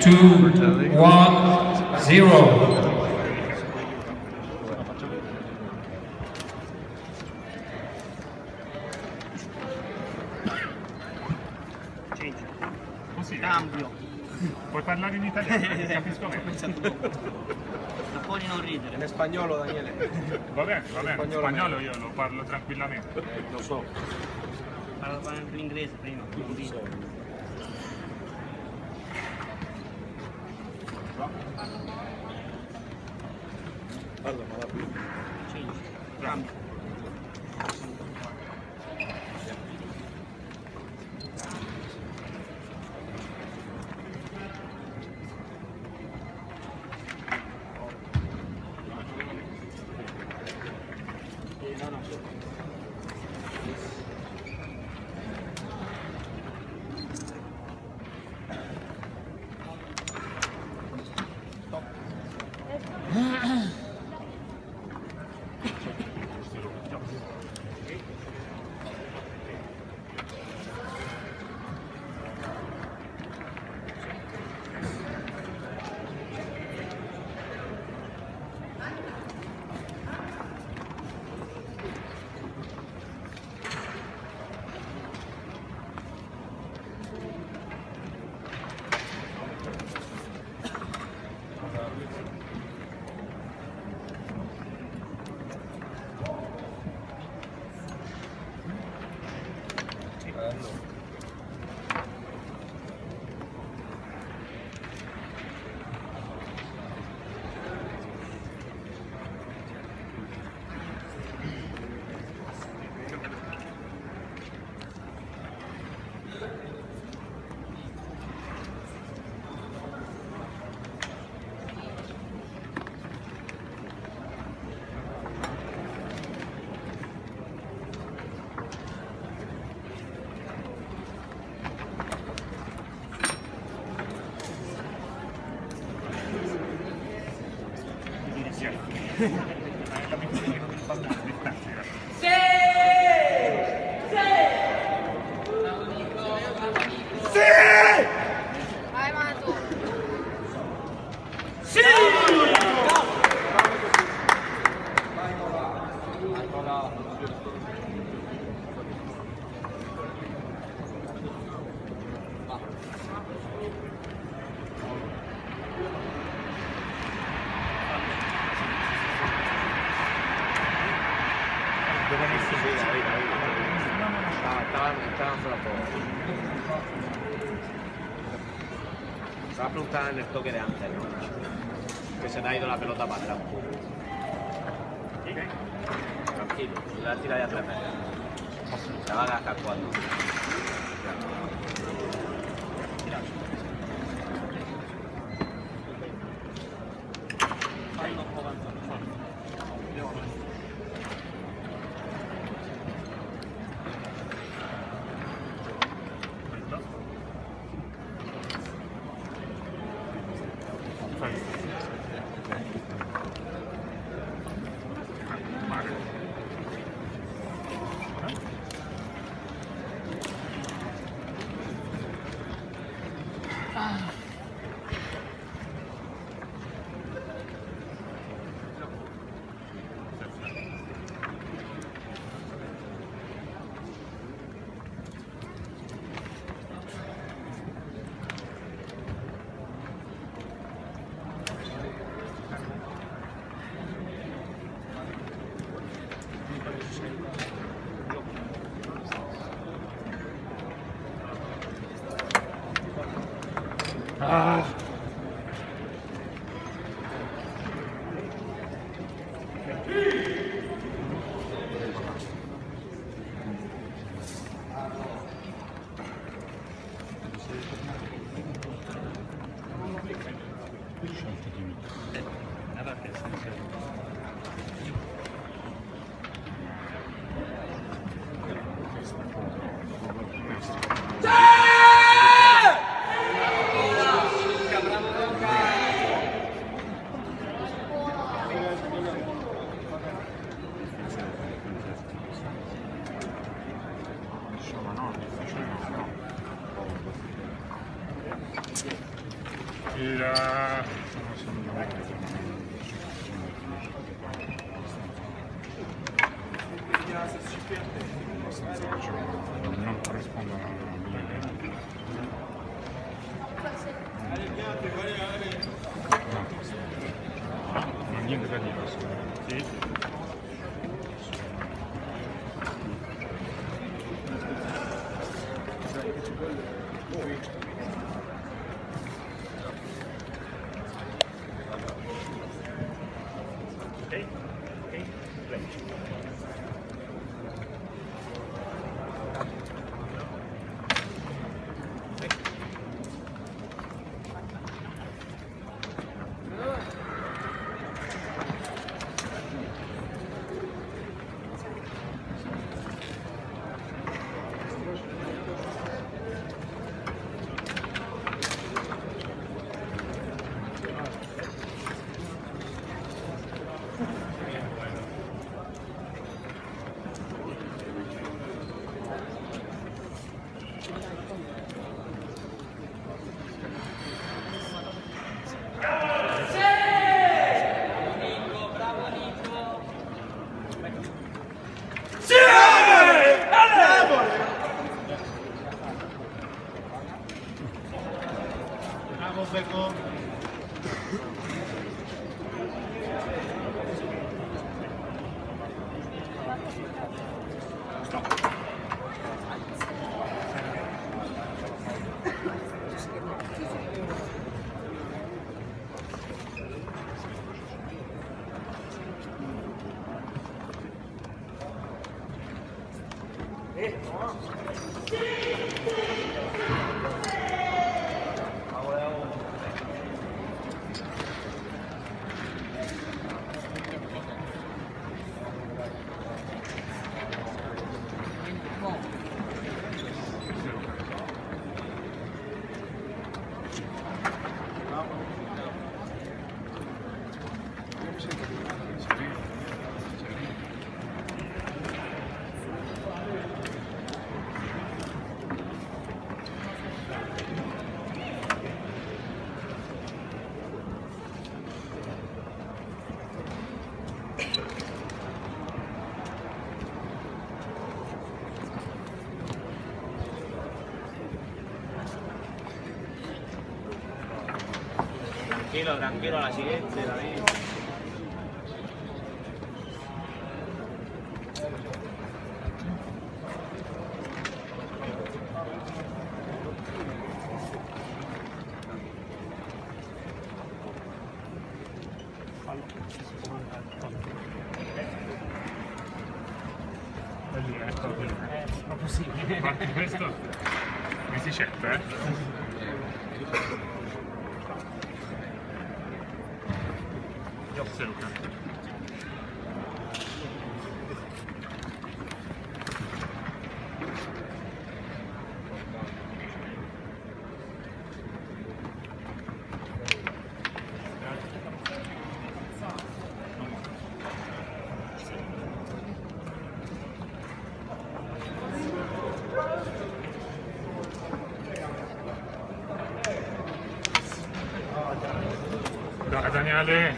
two, one, zero. Così, Cambio. puoi parlare in italiano, capisco meglio. Non puoi non ridere. In spagnolo Daniele, Va bene, va bene, Spagnolo spagnolo io lo parlo tranquillamente. lo so. Parlo anche l'inglese prima. non Pardon, bana buyurun. Change. Ramp. buenísimo. Sí, David, David. Estaban, estaban flojos. Raplum estaba en el toque de antes, ¿no? Que se le ha ido la pelota para atrás. Tranquilo, la tira ya tres veces. Se va a gastar cuando. Ah. Мне догадилось. Tranquilo, tranquilo, a la siguiente, David. 돼야 돼.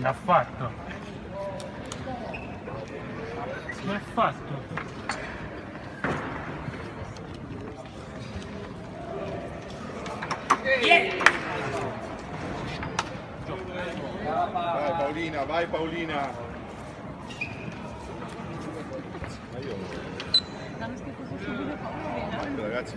Che ha fatto? Come ha fatto? Vai Paolina, vai Paolina. Ecco, ragazzi,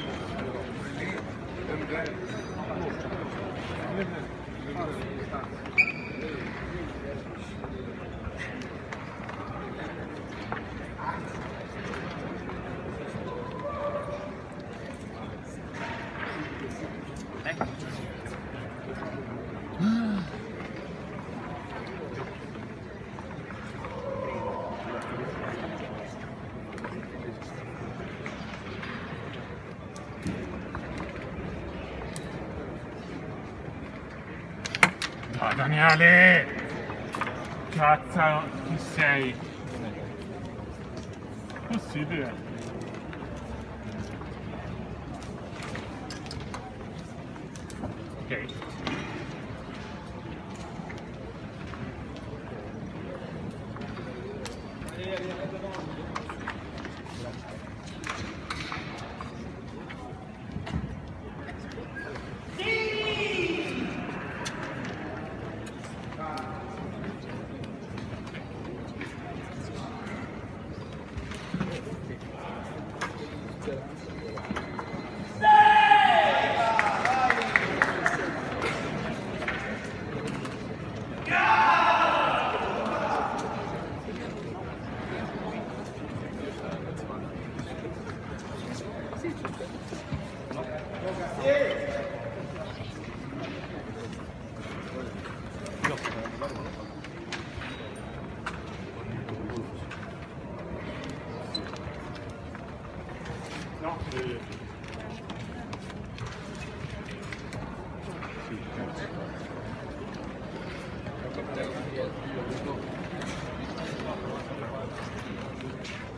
Мирное Daniele! Cazzo, chi sei? Possibile? Thank you.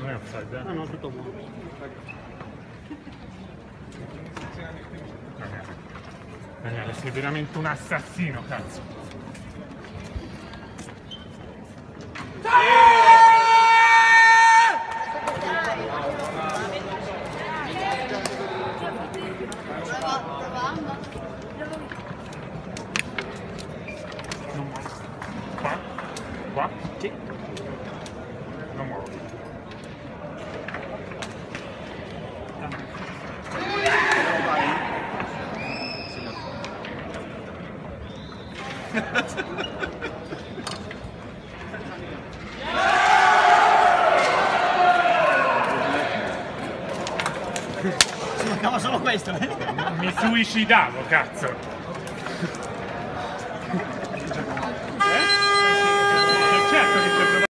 Non è offside, eh? No, no, tutto buono. Daniele, sei veramente un assassino, cazzo. Mancava solo questo, eh. Mi suicidavo, cazzo.